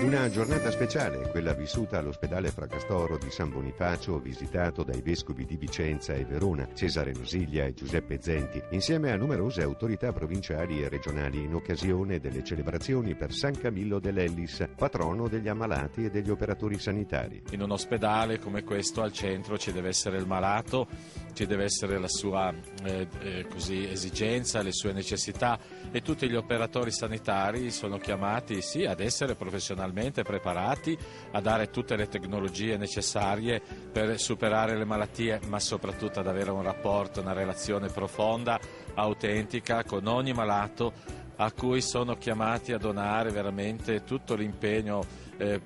Una giornata speciale, quella vissuta all'ospedale Fracastoro di San Bonifacio, visitato dai vescovi di Vicenza e Verona, Cesare Nosiglia e Giuseppe Zenti, insieme a numerose autorità provinciali e regionali in occasione delle celebrazioni per San Camillo dell'Ellis, patrono degli ammalati e degli operatori sanitari. In un ospedale come questo al centro ci deve essere il malato, ci deve essere la sua eh, eh, così, esigenza, le sue necessità e tutti gli operatori sanitari sono chiamati sì ad essere professionali professionalmente preparati a dare tutte le tecnologie necessarie per superare le malattie, ma soprattutto ad avere un rapporto, una relazione profonda, autentica con ogni malato a cui sono chiamati a donare veramente tutto l'impegno eh,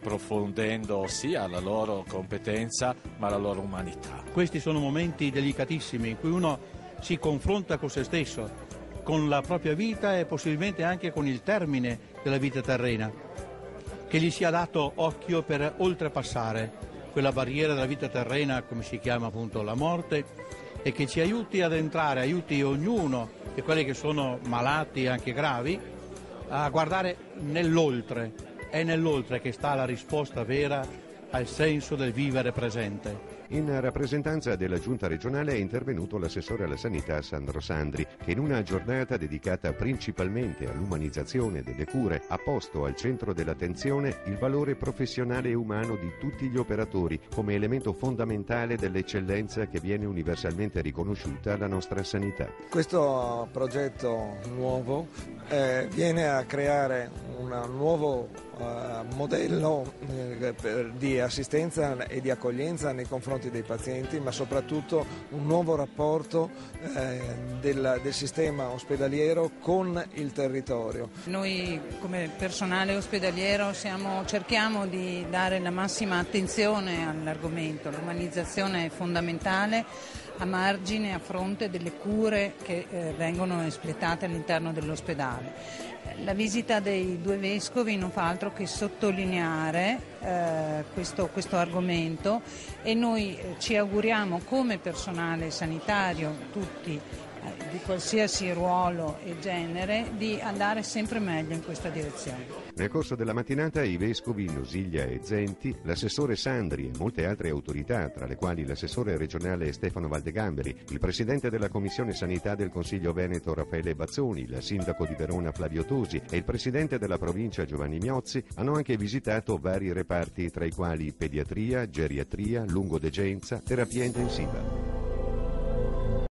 sia la loro competenza ma la loro umanità. Questi sono momenti delicatissimi in cui uno si confronta con se stesso, con la propria vita e possibilmente anche con il termine della vita terrena che gli sia dato occhio per oltrepassare quella barriera della vita terrena, come si chiama appunto la morte, e che ci aiuti ad entrare, aiuti ognuno e quelli che sono malati, anche gravi, a guardare nell'oltre. È nell'oltre che sta la risposta vera al senso del vivere presente. In rappresentanza della giunta regionale è intervenuto l'assessore alla sanità Sandro Sandri, che in una giornata dedicata principalmente all'umanizzazione delle cure ha posto al centro dell'attenzione il valore professionale e umano di tutti gli operatori come elemento fondamentale dell'eccellenza che viene universalmente riconosciuta alla nostra sanità. Questo progetto nuovo eh, viene a creare un nuovo modello eh, di assistenza e di accoglienza nei confronti dei pazienti, ma soprattutto un nuovo rapporto eh, del, del, sistema ospedaliero con il territorio. Noi come personale ospedaliero siamo, cerchiamo di dare la massima attenzione all'argomento, l'umanizzazione è fondamentale a margine, a fronte delle cure che eh, vengono espletate all'interno dell'ospedale. La visita dei due vescovi non fa altro che sottolineare eh, questo, questo, argomento e noi eh, ci auguriamo come personale sanitario, tutti di qualsiasi ruolo e genere, di andare sempre meglio in questa direzione. Nel corso della mattinata i vescovi Nosiglia e Zenti, l'assessore Sandri e molte altre autorità, tra le quali l'assessore regionale Stefano Valdegamberi, il presidente della Commissione Sanità del Consiglio Veneto Raffaele Bazzoni, il sindaco di Verona Flavio Tosi e il presidente della provincia Giovanni Miozzi hanno anche visitato vari reparti tra i quali pediatria, geriatria, lungodegenza, terapia intensiva.